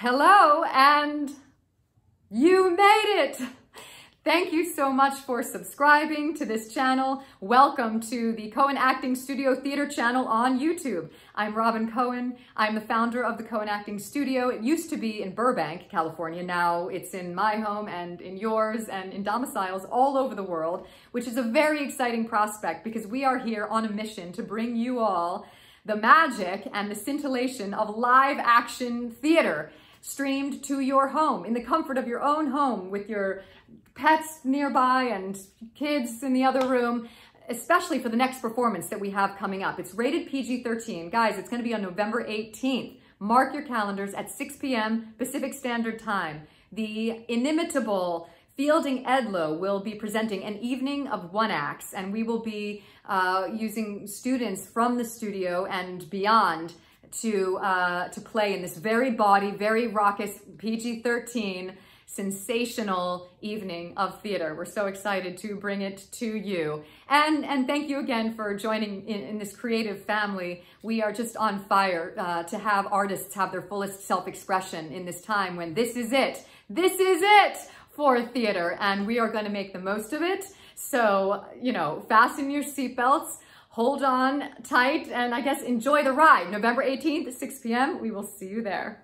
Hello, and you made it! Thank you so much for subscribing to this channel. Welcome to the Cohen Acting Studio Theater channel on YouTube. I'm Robyn Cohen. I'm the founder of the Cohen Acting Studio. It used to be in Burbank, California. Now it's in my home and in yours and in domiciles all over the world, which is a very exciting prospect because we are here on a mission to bring you all the magic and the scintillation of live action theater streamed to your home in the comfort of your own home with your pets nearby and kids in the other room, especially for the next performance that we have coming up. It's rated PG-13. Guys, it's going to be on November 18th. Mark your calendars at 6 p.m. Pacific Standard Time. The inimitable Fielding Edlow will be presenting an evening of one acts, and we will be uh, using students from the studio and beyond to, uh, to play in this very bawdy, very raucous PG-13 sensational evening of theater. We're so excited to bring it to you. And, and thank you again for joining in, in this creative family. We are just on fire uh, to have artists have their fullest self-expression in this time when this is it. This is it for theater and we are going to make the most of it. So, you know, fasten your seatbelts hold on tight and I guess enjoy the ride. November 18th 6 p.m. We will see you there.